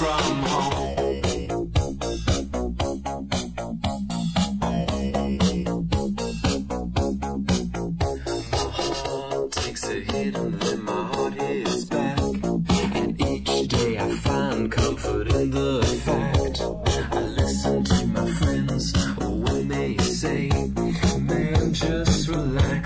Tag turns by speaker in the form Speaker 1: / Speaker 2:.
Speaker 1: from home. my heart Takes a hit and then my heart hits back. And each day I find comfort in the fact I listen to my friends when they say, "Man, just relax."